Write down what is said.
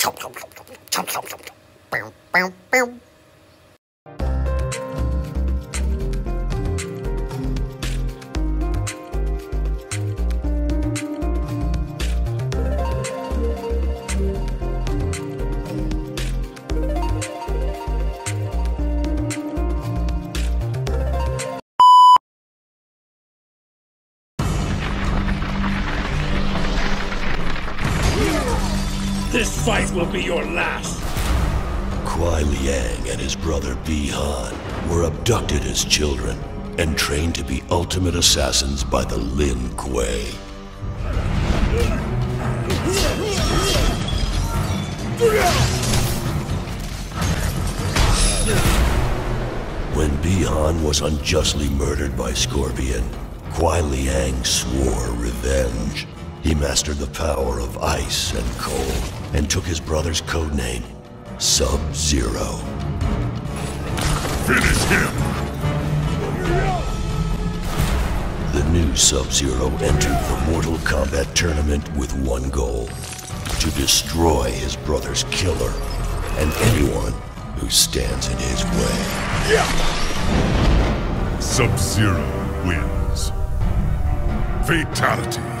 操操操操操操操操操 biu biu biu This fight will be your last. Kuai Liang and his brother Bi-Han were abducted as children and trained to be ultimate assassins by the Lin Kuei. When Bi-Han was unjustly murdered by Scorpion, Kuai Liang swore revenge. He mastered the power of ice and cold and took his brother's codename, Sub-Zero. Finish him! The new Sub-Zero entered the Mortal Kombat tournament with one goal. To destroy his brother's killer and anyone who stands in his way. Sub-Zero wins. Fatality.